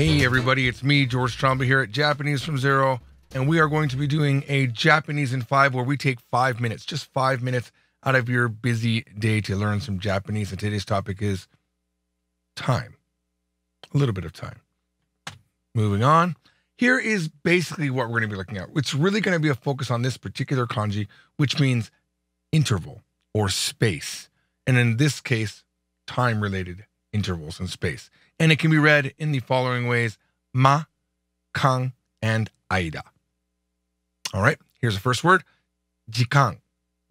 Hey, everybody, it's me, George Trombley, here at Japanese from Zero, and we are going to be doing a Japanese in five where we take five minutes, just five minutes out of your busy day to learn some Japanese. And today's topic is time, a little bit of time. Moving on, here is basically what we're going to be looking at. It's really going to be a focus on this particular kanji, which means interval or space. And in this case, time related intervals in space and it can be read in the following ways ma, kan, and aida. All right, here's the first word jikan.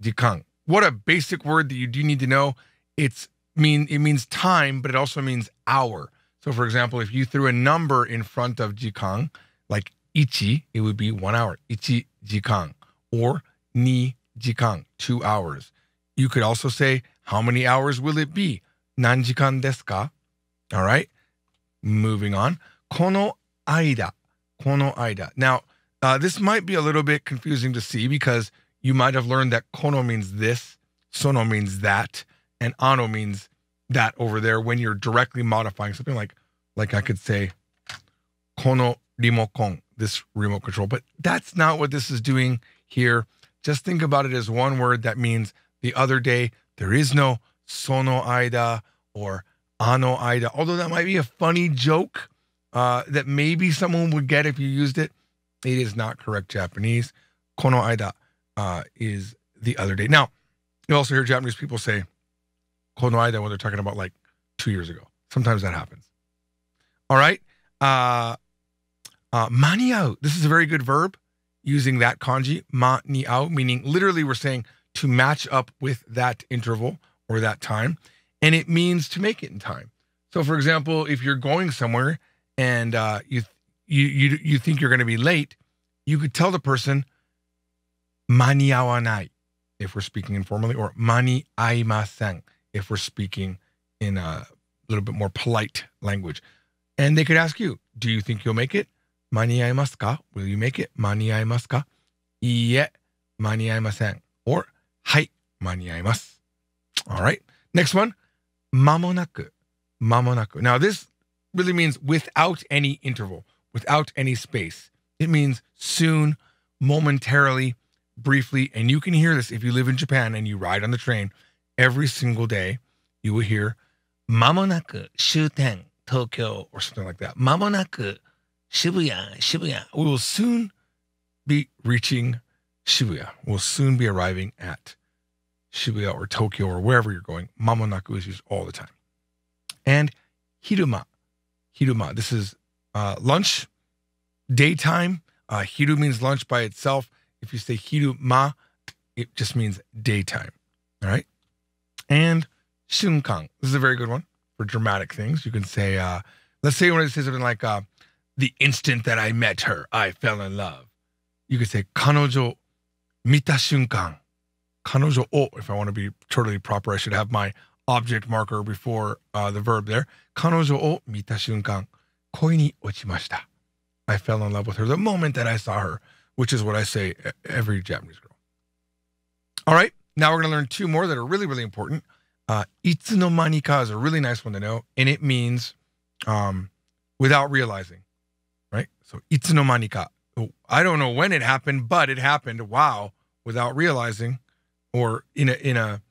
Jikan. What a basic word that you do need to know. It's mean it means time, but it also means hour. So for example, if you threw a number in front of jikan, like ichi, it would be one hour. Ichi jikan. Or ni jikan, two hours. You could also say, how many hours will it be? Nan jikan desu ka? All right. Moving on. Kono aida. Kono aida. Now, uh, this might be a little bit confusing to see because you might have learned that kono means this, sono means that, and ano means that over there when you're directly modifying something like, like I could say, kono rimokon, this remote control. But that's not what this is doing here. Just think about it as one word that means the other day. There is no sono aida or ano aida. Although that might be a funny joke uh, that maybe someone would get if you used it, it is not correct Japanese. Kono aida uh, is the other day. Now, you also hear Japanese people say kono aida when they're talking about like two years ago. Sometimes that happens. All right. Uh, uh, maniau. This is a very good verb using that kanji, maniau, meaning literally we're saying to match up with that interval or that time and it means to make it in time. So, for example, if you're going somewhere and uh, you you you you think you're going to be late, you could tell the person maniawanai if we're speaking informally, or mani aimasen if we're speaking in a little bit more polite language. And they could ask you, "Do you think you'll make it? Mani aimasu ka? Will you make it? Mani aimasu ka? Iie, mani aimasen." Or hai, mani aimasu. All right. Next one. Mamonaku. Mamonaku. Now, this really means without any interval, without any space. It means soon, momentarily, briefly. And you can hear this if you live in Japan and you ride on the train every single day. You will hear Mamonaku Shuten Tokyo or something like that. Mamonaku Shibuya Shibuya. We will soon be reaching Shibuya. We'll soon be arriving at Shibuya or Tokyo or wherever you're going, mamonaku is used all the time. And hiruma, hiruma. This is uh, lunch, daytime. Uh, hiru means lunch by itself. If you say hiruma, it just means daytime. All right. And shunkan. This is a very good one for dramatic things. You can say, uh, let's say when it says something like, uh, the instant that I met her, I fell in love. You could say, kanojo mita shunkan Kanojo o, oh, if I want to be totally proper, I should have my object marker before uh, the verb there. Kanojo o oh, mita shunkan, koi ni ochimashita. I fell in love with her the moment that I saw her, which is what I say every Japanese girl. All right, now we're going to learn two more that are really, really important. Uh, itsu no manika is a really nice one to know, and it means um, without realizing, right? So itsu no manika. Oh, I don't know when it happened, but it happened. Wow, without realizing or in a in a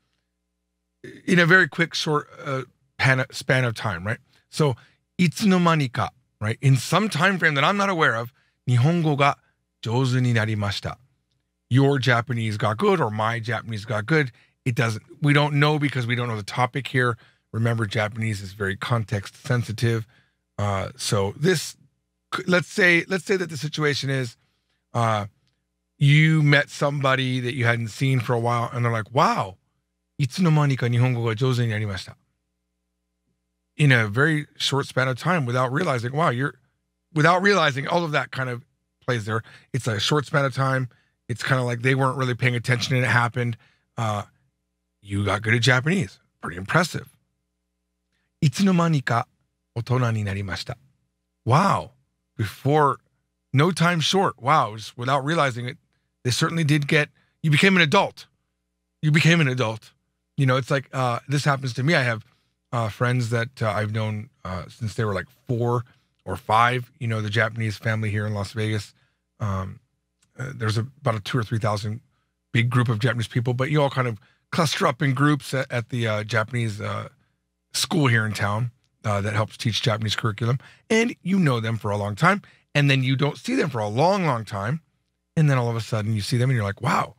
in a very quick short uh, span of time, right? So itsu no manika, right? In some time frame that I'm not aware of. Your Japanese got good or my Japanese got good. It doesn't. We don't know because we don't know the topic here. Remember, Japanese is very context sensitive. Uh, so this, let's say, let's say that the situation is, uh, you met somebody that you hadn't seen for a while and they're like, wow, itsu no manika nihung. in a very short span of time without realizing, wow, you're without realizing all of that kind of plays there. It's a short span of time. It's kind of like they weren't really paying attention and it happened. Uh, you got good at Japanese. Pretty impressive. Itsu no manika otonani nari. Wow. Before no time short. Wow. Just without realizing it, they certainly did get, you became an adult. You became an adult. You know, it's like uh, this happens to me. I have uh, friends that uh, I've known uh, since they were like four or five. You know, the Japanese family here in Las Vegas. Um, uh, there's a, about a two or three thousand big group of Japanese people, but you all kind of cluster up in groups at, at the uh, Japanese school here in town that helps teach Japanese curriculum, and you know them for a long time, and then you don't see them for a long, long time, and then all of a sudden you see them and you're like, wow,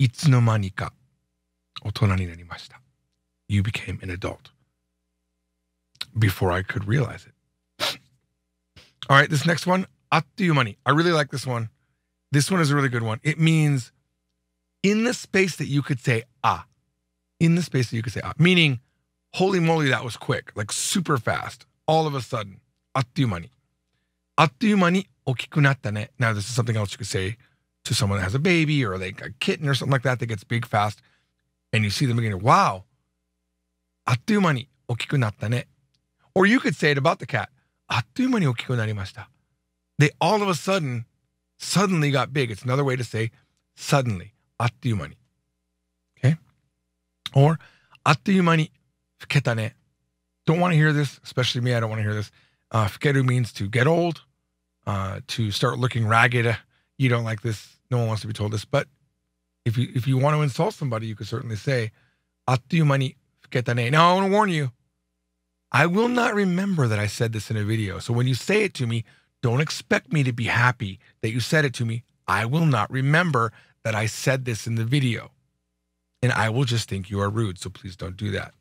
itsunomani ka otono ni narimashita. You became an adult before I could realize it. All right, this next one, attoiumani. I really like this one. This one is a really good one. It means in the space that you could say ah, in the space that you could say ah, meaning, holy moly, that was quick, like super fast, all of a sudden, attoiumani. Attoiumani okiku natta ne. Now, this is something else you could say to someone that has a baby or like a kitten or something like that that gets big fast, and you see them again, wow, attoiumani okiku natta. Or you could say it about the cat, attoiumani okiku narimashita. They all of a sudden, suddenly got big. It's another way to say suddenly, attoiumani. Okay? Or attoiumani fuketa ne. Don't want to hear this, especially me. I don't want to hear this. Uh, fukeru means to get old, uh, to start looking ragged. You don't like this. No one wants to be told this. But if you if you want to insult somebody, you could certainly say attoiumani fuketa ne. Now I want to warn you. I will not remember that I said this in a video. So when you say it to me, don't expect me to be happy that you said it to me. I will not remember that I said this in the video. And I will just think you are rude. So please don't do that.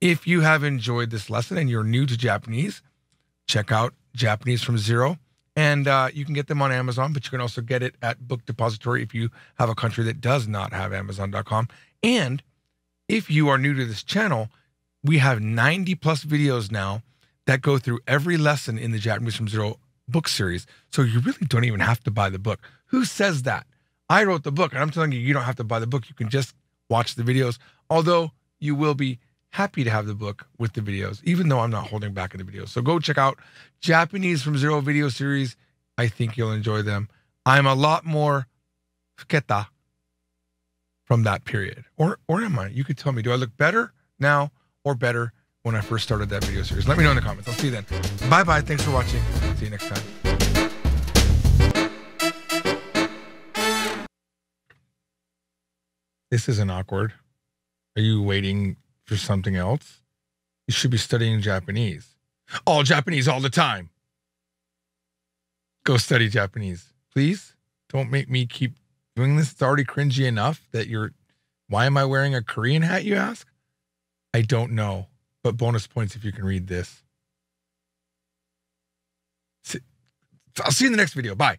If you have enjoyed this lesson and you're new to Japanese, check out Japanese from Zero. And uh, you can get them on Amazon, but you can also get it at Book Depository if you have a country that does not have Amazon.com. And if you are new to this channel, we have 90 plus videos now that go through every lesson in the Japanese from Zero book series. So you really don't even have to buy the book. Who says that? I wrote the book, and I'm telling you, you don't have to buy the book. You can just watch the videos, although you will be happy to have the book with the videos, even though I'm not holding back in the videos. So go check out Japanese from Zero video series. I think you'll enjoy them. I'm a lot more fuketa from that period. Or or am I? You could tell me, do I look better now or better when I first started that video series? Let me know in the comments. I'll see you then. Bye bye. Thanks for watching. See you next time. This isn't awkward. Are you waiting for something else? You should be studying Japanese. All Japanese all the time. Go study Japanese. Please don't make me keep doing this. It's already cringy enough that you're. Why am I wearing a Korean hat, you ask? I don't know, but bonus points if you can read this. I'll see you in the next video. Bye.